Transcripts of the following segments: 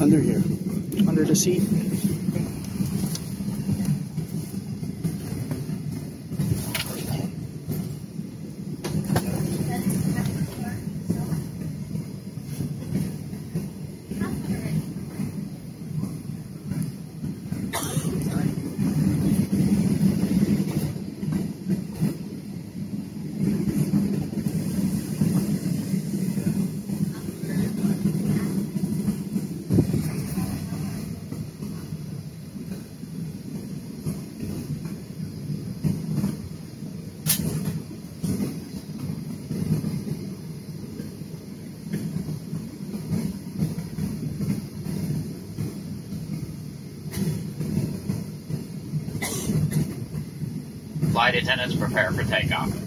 Under here. Under the seat. Flight attendants prepare for takeoff.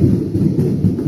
何?